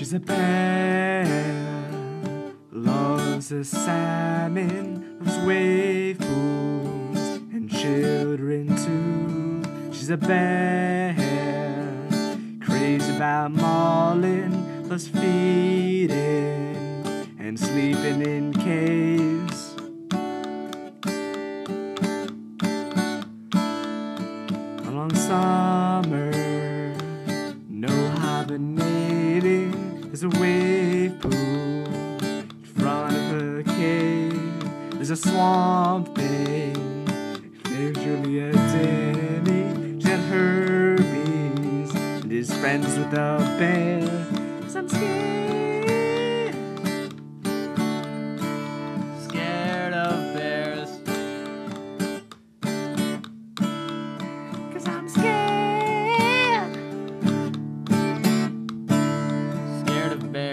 She's a bear, loves a salmon, loves wave pools and children too. She's a bear, crazy about mauling, loves feeding and sleeping in caves. A There's a wave pool in front of her cave. There's a swamp thing named Julia Denne. She had and is friends with a bear. remember.